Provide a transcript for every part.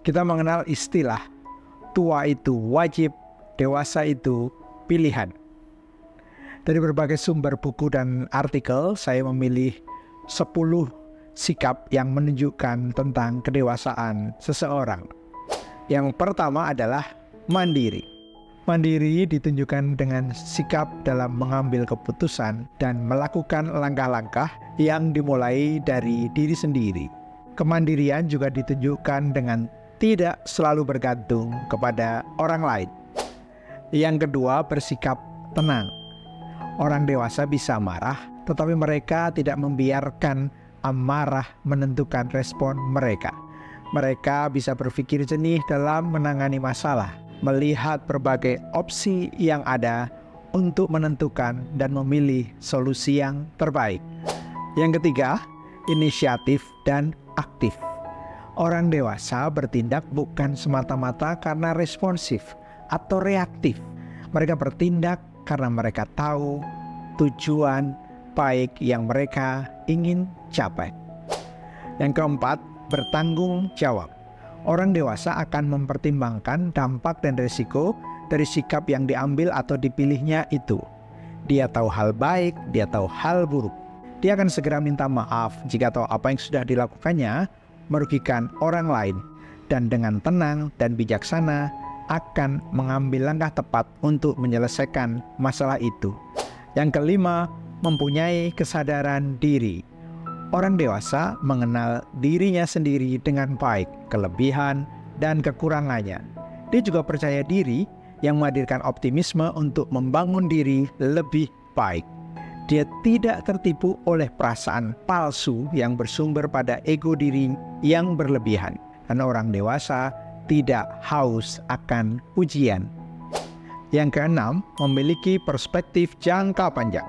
Kita mengenal istilah tua itu wajib, dewasa itu pilihan. Dari berbagai sumber buku dan artikel, saya memilih 10 sikap yang menunjukkan tentang kedewasaan seseorang. Yang pertama adalah mandiri. Mandiri ditunjukkan dengan sikap dalam mengambil keputusan dan melakukan langkah-langkah yang dimulai dari diri sendiri. Kemandirian juga ditunjukkan dengan tidak selalu bergantung kepada orang lain. Yang kedua, bersikap tenang. Orang dewasa bisa marah, tetapi mereka tidak membiarkan amarah menentukan respon mereka. Mereka bisa berpikir jernih dalam menangani masalah melihat berbagai opsi yang ada untuk menentukan dan memilih solusi yang terbaik. Yang ketiga, inisiatif dan aktif. Orang dewasa bertindak bukan semata-mata karena responsif atau reaktif. Mereka bertindak karena mereka tahu tujuan baik yang mereka ingin capai. Yang keempat, bertanggung jawab. Orang dewasa akan mempertimbangkan dampak dan risiko dari sikap yang diambil atau dipilihnya itu. Dia tahu hal baik, dia tahu hal buruk. Dia akan segera minta maaf jika tahu apa yang sudah dilakukannya merugikan orang lain dan dengan tenang dan bijaksana akan mengambil langkah tepat untuk menyelesaikan masalah itu. Yang kelima, mempunyai kesadaran diri. Orang dewasa mengenal dirinya sendiri dengan baik, kelebihan dan kekurangannya. Dia juga percaya diri yang menghadirkan optimisme untuk membangun diri lebih baik. Dia tidak tertipu oleh perasaan palsu yang bersumber pada ego diri yang berlebihan. Karena orang dewasa tidak haus akan pujian. Yang keenam, memiliki perspektif jangka panjang.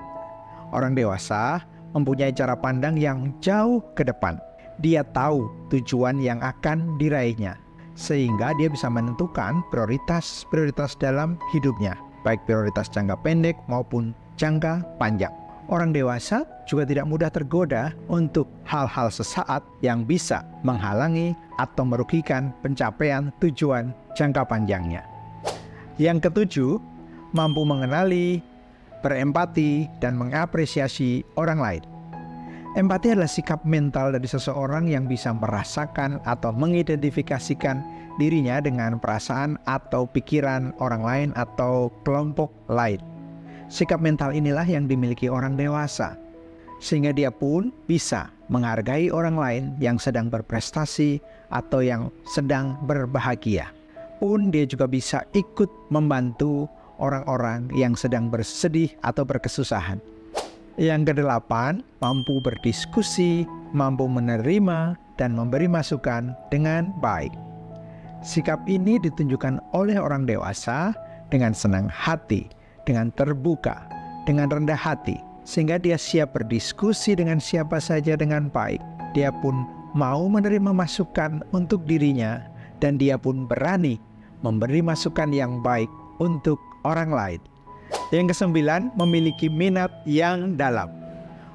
Orang dewasa mempunyai cara pandang yang jauh ke depan. Dia tahu tujuan yang akan diraihnya, sehingga dia bisa menentukan prioritas-prioritas dalam hidupnya, baik prioritas jangka pendek maupun jangka panjang. Orang dewasa juga tidak mudah tergoda untuk hal-hal sesaat yang bisa menghalangi atau merugikan pencapaian tujuan jangka panjangnya. Yang ketujuh, mampu mengenali berempati, dan mengapresiasi orang lain. Empati adalah sikap mental dari seseorang yang bisa merasakan atau mengidentifikasikan dirinya dengan perasaan atau pikiran orang lain atau kelompok lain. Sikap mental inilah yang dimiliki orang dewasa, sehingga dia pun bisa menghargai orang lain yang sedang berprestasi atau yang sedang berbahagia. Pun dia juga bisa ikut membantu orang-orang yang sedang bersedih atau berkesusahan. Yang kedelapan, mampu berdiskusi, mampu menerima, dan memberi masukan dengan baik. Sikap ini ditunjukkan oleh orang dewasa dengan senang hati, dengan terbuka, dengan rendah hati, sehingga dia siap berdiskusi dengan siapa saja dengan baik. Dia pun mau menerima masukan untuk dirinya, dan dia pun berani memberi masukan yang baik untuk orang lain. Yang kesembilan, memiliki minat yang dalam.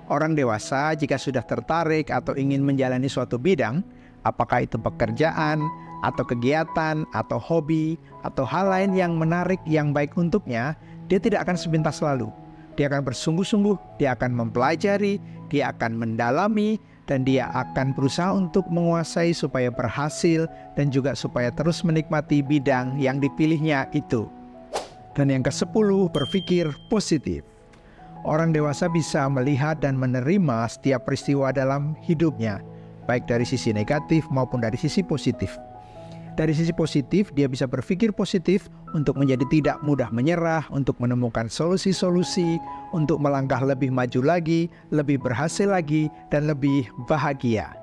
Orang dewasa jika sudah tertarik atau ingin menjalani suatu bidang, apakah itu pekerjaan, atau kegiatan, atau hobi, atau hal lain yang menarik yang baik untuknya, dia tidak akan sepintas lalu. Dia akan bersungguh-sungguh, dia akan mempelajari, dia akan mendalami, dan dia akan berusaha untuk menguasai supaya berhasil dan juga supaya terus menikmati bidang yang dipilihnya itu. Dan yang ke-10, berpikir positif. Orang dewasa bisa melihat dan menerima setiap peristiwa dalam hidupnya, baik dari sisi negatif maupun dari sisi positif. Dari sisi positif, dia bisa berpikir positif untuk menjadi tidak mudah menyerah, untuk menemukan solusi-solusi, untuk melangkah lebih maju lagi, lebih berhasil lagi, dan lebih bahagia.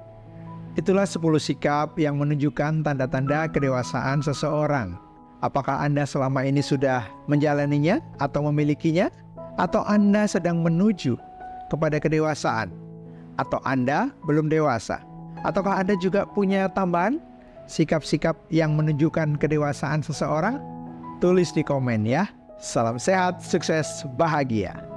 Itulah 10 sikap yang menunjukkan tanda-tanda kedewasaan seseorang. Apakah Anda selama ini sudah menjalaninya atau memilikinya? Atau Anda sedang menuju kepada kedewasaan? Atau Anda belum dewasa? Ataukah Anda juga punya tambahan sikap-sikap yang menunjukkan kedewasaan seseorang? Tulis di komen ya. Salam sehat, sukses, bahagia.